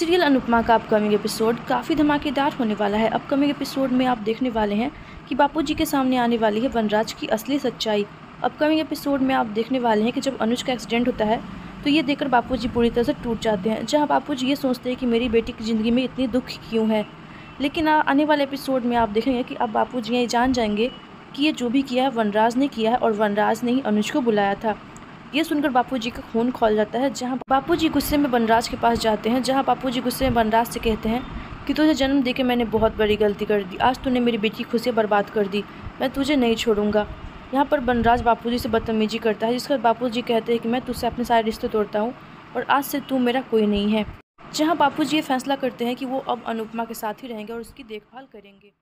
Serial Anupama का upcoming episode काफ़ी धमाकेदार होने वाला है। अपकमिंग एपिसोड में आप देखने वाले हैं कि बापूजी के सामने आने वाली है वनराज की असली सच्चाई। अपकमिंग एपिसोड में आप देखने वाले हैं कि जब अनुज का एक्सीडेंट होता है तो ये देखकर बापूजी पूरी तरह से टूट जाते हैं, जहाँ बापूजी ये सोचते हैं कि मेरी बेटी की ज़िंदगी में इतनी दुख क्यों है। लेकिन आने वाले एपिसोड में आप देखेंगे कि अब बापू जी ये जान जाएँगे कि ये जो भी किया है, वनराज ने किया है और वनराज ने ही अनुज को बुलाया था। ये सुनकर बापूजी का खून खोल जाता है, जहाँ बापूजी गुस्से में बनराज के पास जाते हैं, जहाँ बापूजी गुस्से में बनराज से कहते हैं कि तुझे जन्म दे के मैंने बहुत बड़ी गलती कर दी, आज तूने मेरी बेटी की खुशियाँ बर्बाद कर दी, मैं तुझे नहीं छोड़ूँगा। यहाँ पर वनराज बापूजी से बदतमीजी करता है जिसके बाद बापू जी कहते हैं कि मैं तुझसे अपने सारे रिश्ते तोड़ता हूँ और आज से तू मेरा कोई नहीं है। जहाँ बापू जी ये फैसला करते हैं कि वो अब अनुपमा के साथ ही रहेंगे और उसकी देखभाल करेंगे।